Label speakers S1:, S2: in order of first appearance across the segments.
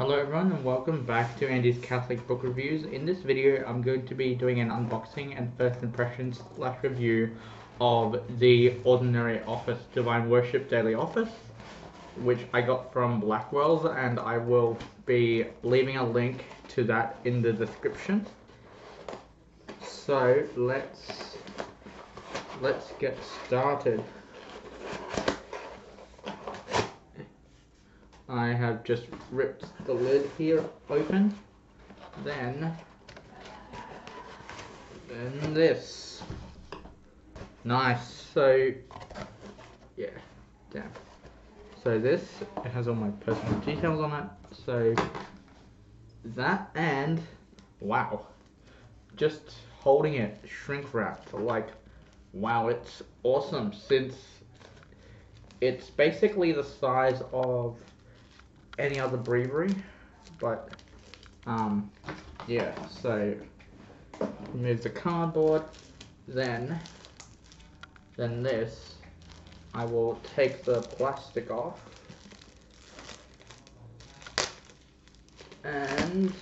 S1: Hello everyone and welcome back to Andy's Catholic Book Reviews. In this video I'm going to be doing an unboxing and first impressions slash review of the Ordinary Office Divine Worship Daily Office which I got from Blackwell's and I will be leaving a link to that in the description. So let's let's get started. I have just ripped the lid here open. Then, then this. Nice. So, yeah, damn. So this, it has all my personal details on it. So, that and, wow. Just holding it shrink wrapped. Like, wow, it's awesome since it's basically the size of any other breviary, but um, yeah. So remove the cardboard, then then this. I will take the plastic off and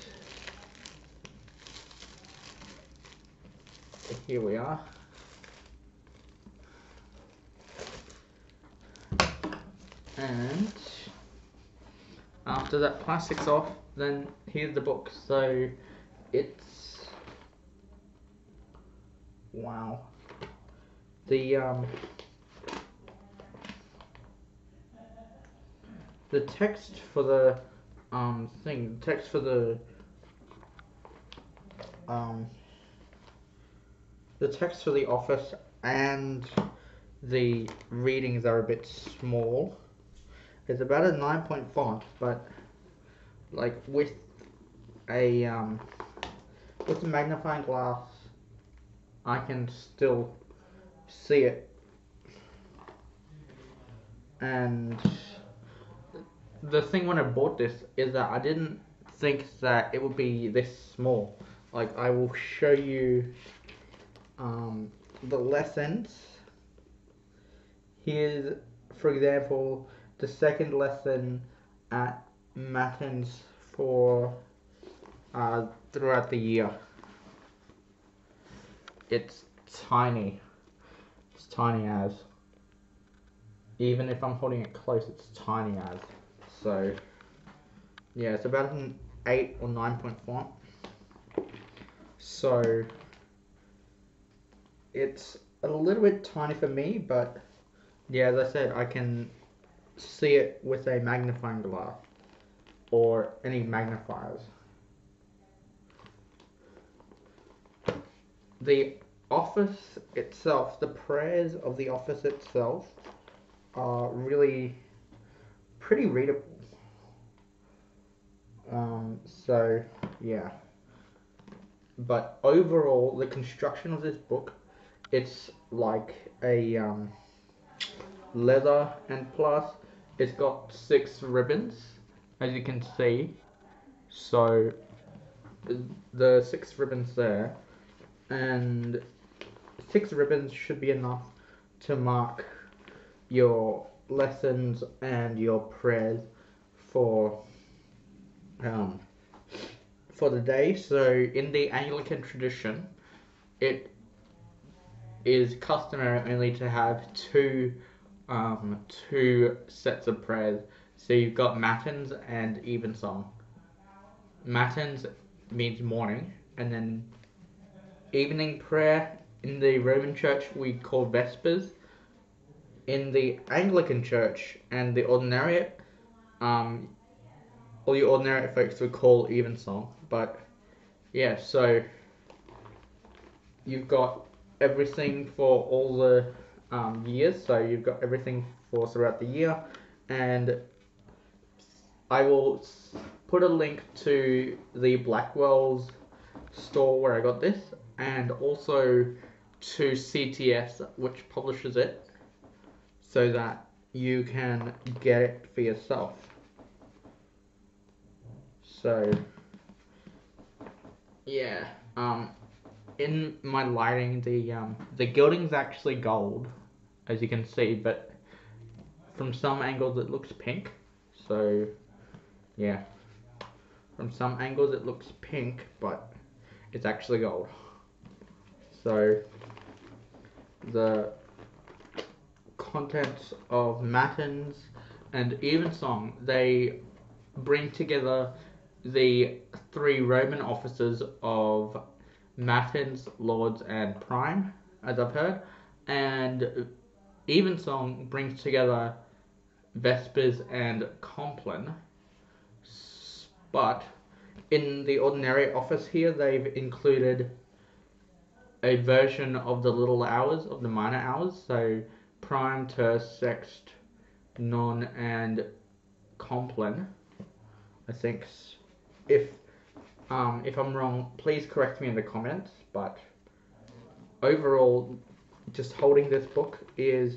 S1: here we are. And after that plastic's off, then here's the book. So it's wow. The um the text for the um thing, the text for the um the text for the office and the readings are a bit small. It's about a nine point font, but like with a um, with a magnifying glass, I can still see it. And the thing when I bought this is that I didn't think that it would be this small. Like I will show you um, the lessons. Here's, for example, the second lesson at Matins for uh, throughout the year. It's tiny. It's tiny as. Even if I'm holding it close, it's tiny as. So, yeah, it's about an 8 or 9 point font. So, it's a little bit tiny for me, but yeah, as I said, I can see it with a magnifying glass or any magnifiers. The office itself, the prayers of the office itself are really pretty readable. Um, so, yeah. But overall, the construction of this book, it's like a um, leather and plus it's got six ribbons, as you can see. So the six ribbons there, and six ribbons should be enough to mark your lessons and your prayers for um, for the day. So in the Anglican tradition, it is customary only to have two um, two sets of prayers. So you've got matins and evensong. Matins means morning, and then evening prayer in the Roman Church we call vespers. In the Anglican Church and the Ordinariate, um, all the Ordinariate folks would call evensong. But yeah, so you've got everything for all the um, years. So you've got everything for throughout the year, and I will put a link to the Blackwell's store where I got this, and also to CTS, which publishes it, so that you can get it for yourself. So, yeah, um, in my lighting, the um, the gilding's actually gold, as you can see, but from some angles it looks pink. So, yeah. From some angles it looks pink, but it's actually gold. So the contents of matins and evensong they bring together the three Roman offices of matins, lauds, and prime, as I've heard, and evensong brings together vespers and compline. But in the ordinary office here, they've included a version of the little hours of the minor hours, so prime, terce, sext, none, and compline. I think if um, if I'm wrong, please correct me in the comments. But overall, just holding this book is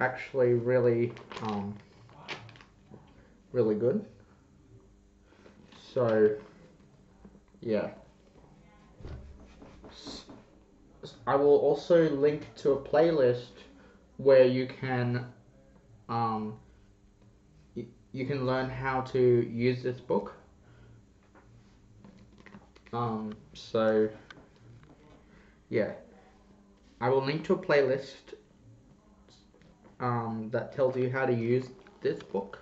S1: actually really um, really good. So yeah. I will also link to a playlist where you can um, you can learn how to use this book. Um, so yeah, I will link to a playlist um, that tells you how to use this book,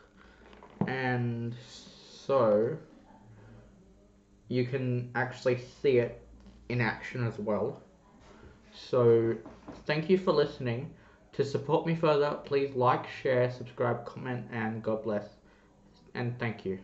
S1: and so you can actually see it in action as well. So thank you for listening. To support me further, please like, share, subscribe, comment, and God bless. And thank you.